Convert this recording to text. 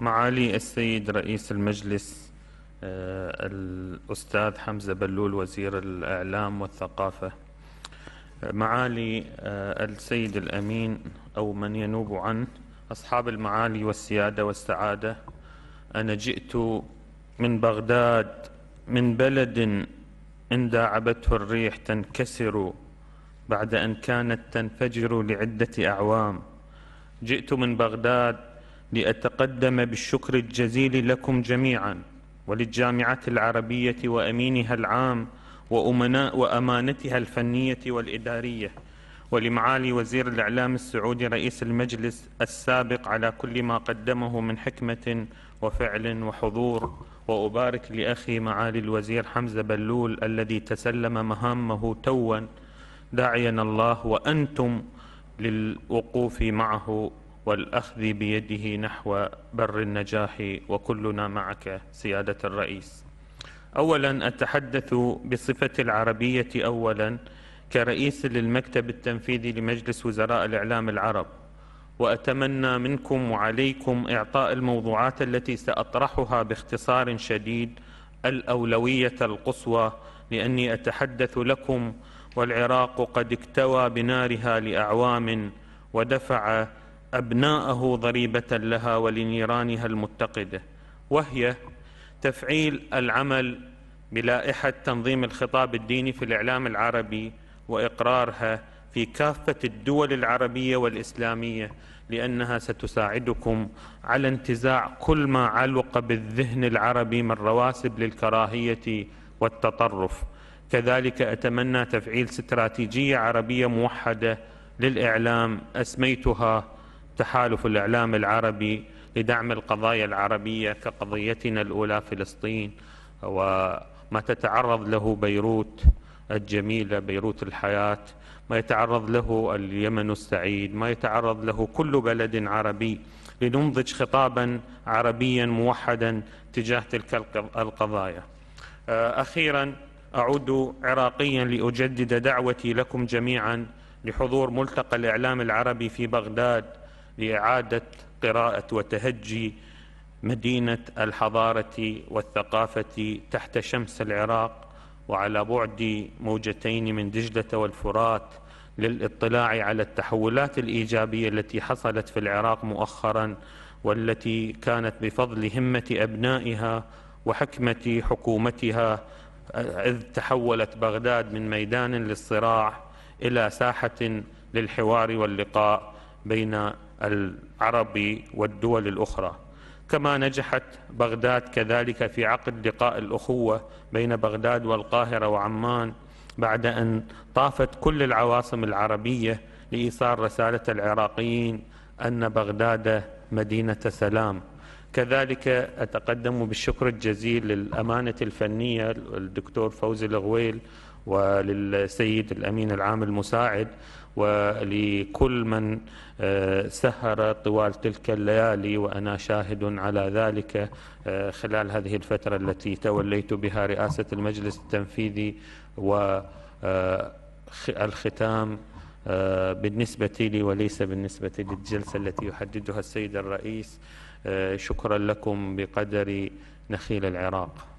معالي السيد رئيس المجلس آه، الأستاذ حمزة بلول وزير الإعلام والثقافة. معالي آه، السيد الأمين أو من ينوب عنه أصحاب المعالي والسيادة والسعادة أنا جئت من بغداد من بلد إن داعبته الريح تنكسر بعد أن كانت تنفجر لعدة أعوام. جئت من بغداد لأتقدم بالشكر الجزيل لكم جميعا وللجامعة العربية وأمينها العام وأمناء وأمانتها الفنية والإدارية ولمعالي وزير الإعلام السعودي رئيس المجلس السابق على كل ما قدمه من حكمة وفعل وحضور وأبارك لأخي معالي الوزير حمزة بلول الذي تسلم مهامه توا. داعيا الله وأنتم للوقوف معه. والأخذ بيده نحو بر النجاح وكلنا معك سيادة الرئيس. أولا أتحدث بصفة العربية أولا كرئيس للمكتب التنفيذي لمجلس وزراء الإعلام العرب. وأتمنى منكم وعليكم إعطاء الموضوعات التي سأطرحها باختصار شديد الأولوية القصوى لأني أتحدث لكم والعراق قد اكتوى بنارها لأعوام ودفع أبناءه ضريبة لها ولنيرانها المتقدة وهي تفعيل العمل بلائحة تنظيم الخطاب الديني في الإعلام العربي وإقرارها في كافة الدول العربية والإسلامية لأنها ستساعدكم على انتزاع كل ما علق بالذهن العربي من رواسب للكراهية والتطرف. كذلك أتمنى تفعيل استراتيجية عربية موحدة للإعلام أسميتها تحالف الإعلام العربي لدعم القضايا العربية كقضيتنا الأولى فلسطين وما تتعرض له بيروت الجميلة بيروت الحياة ما يتعرض له اليمن السعيد ما يتعرض له كل بلد عربي لننضج خطابا عربيا موحدا تجاه تلك القضايا. أخيرا أعود عراقيا لأجدد دعوتي لكم جميعا لحضور ملتقى الإعلام العربي في بغداد لإعادة قراءة وتهجي مدينة الحضارة والثقافة تحت شمس العراق وعلى بعد موجتين من دجلة والفرات للاطلاع على التحولات الإيجابية التي حصلت في العراق مؤخرا والتي كانت بفضل همة أبنائها وحكمة حكومتها إذ تحولت بغداد من ميدان للصراع إلى ساحة للحوار واللقاء بين العرب والدول الأخرى. كما نجحت بغداد كذلك في عقد لقاء الأخوة بين بغداد والقاهرة وعمان بعد أن طافت كل العواصم العربية لإيصال رسالة العراقيين أن بغداد مدينة سلام. كذلك أتقدم بالشكر الجزيل للأمانة الفنية الدكتور فوزي الغويل وللسيد الأمين العام المساعد ولكل من آه، سهر طوال تلك الليالي وأنا شاهد على ذلك آه، خلال هذه الفترة التي توليت بها رئاسة المجلس التنفيذي والختام آه، بالنسبة لي وليس بالنسبة للجلسة التي يحددها السيد الرئيس شكرا لكم بقدر نخيل العراق.